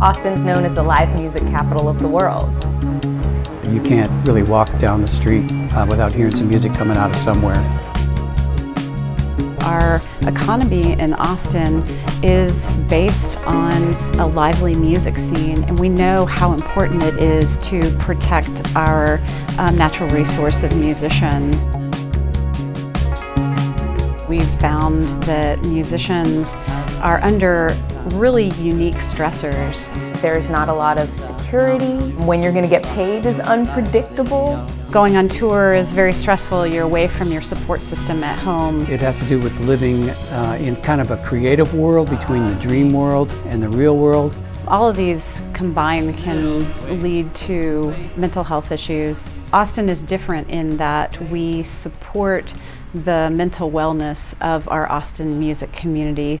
Austin's known as the live music capital of the world. You can't really walk down the street uh, without hearing some music coming out of somewhere. Our economy in Austin is based on a lively music scene, and we know how important it is to protect our um, natural resource of musicians. We've found that musicians are under really unique stressors. There's not a lot of security. When you're going to get paid is unpredictable. Going on tour is very stressful. You're away from your support system at home. It has to do with living uh, in kind of a creative world between the dream world and the real world. All of these combined can lead to mental health issues. Austin is different in that we support the mental wellness of our Austin music community.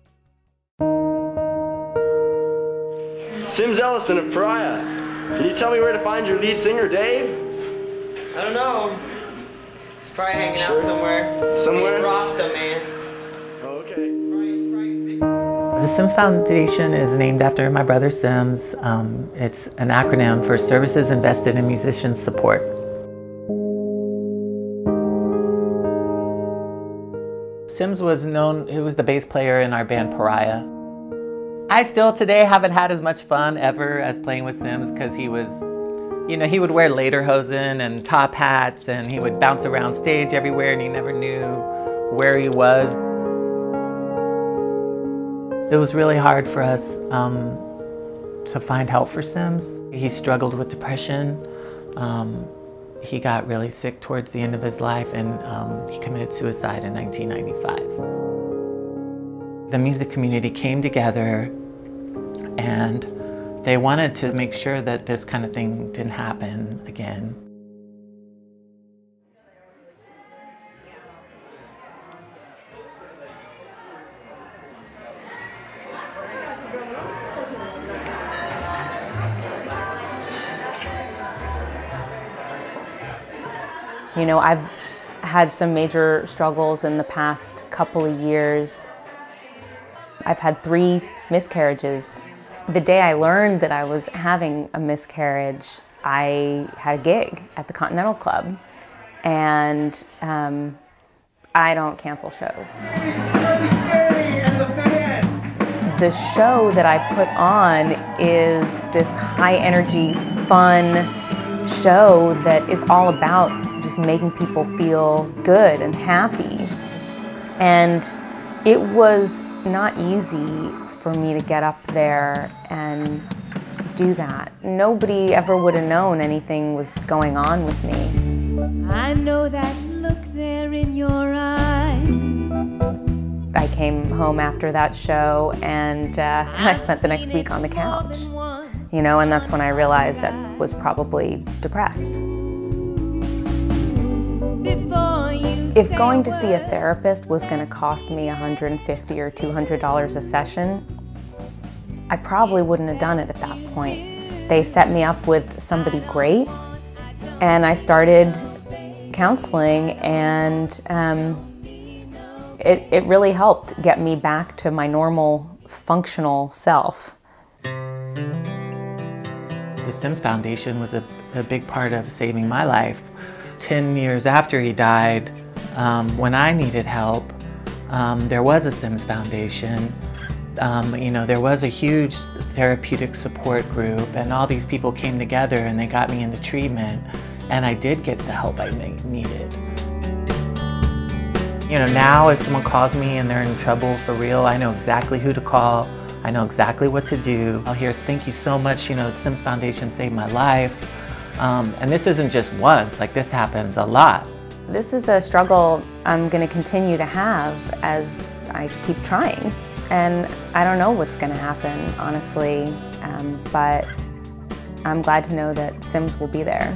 Sims Ellison of Pariah. Can you tell me where to find your lead singer, Dave? I don't know. He's probably hanging sure. out somewhere. Somewhere? In Rasta, man. okay. The Sims Foundation is named after my brother Sims. Um, it's an acronym for Services Invested in Musician Support. Sims was known, he was the bass player in our band Pariah. I still today haven't had as much fun ever as playing with Sims because he was, you know, he would wear lederhosen and top hats and he would bounce around stage everywhere and he never knew where he was. It was really hard for us um, to find help for Sims. He struggled with depression. Um, he got really sick towards the end of his life and um, he committed suicide in 1995. The music community came together and they wanted to make sure that this kind of thing didn't happen again. You know, I've had some major struggles in the past couple of years. I've had three miscarriages. The day I learned that I was having a miscarriage, I had a gig at the Continental Club, and um, I don't cancel shows. The show that I put on is this high energy, fun show that is all about making people feel good and happy. And it was not easy for me to get up there and do that. Nobody ever would have known anything was going on with me. I know that look there in your eyes. I came home after that show and uh, I spent the next week on the couch. You know, and that's when I realized I was probably depressed. If going to see a therapist was going to cost me 150 or $200 a session, I probably wouldn't have done it at that point. They set me up with somebody great, and I started counseling, and um, it, it really helped get me back to my normal functional self. The Sims Foundation was a, a big part of saving my life. 10 years after he died, um, when I needed help, um, there was a Sims Foundation. Um, you know, there was a huge therapeutic support group and all these people came together and they got me into treatment and I did get the help I needed. You know, now if someone calls me and they're in trouble for real, I know exactly who to call. I know exactly what to do. I'll hear, thank you so much, you know, the Sims Foundation saved my life. Um, and this isn't just once, like this happens a lot. This is a struggle I'm going to continue to have as I keep trying. And I don't know what's going to happen, honestly, um, but I'm glad to know that Sims will be there.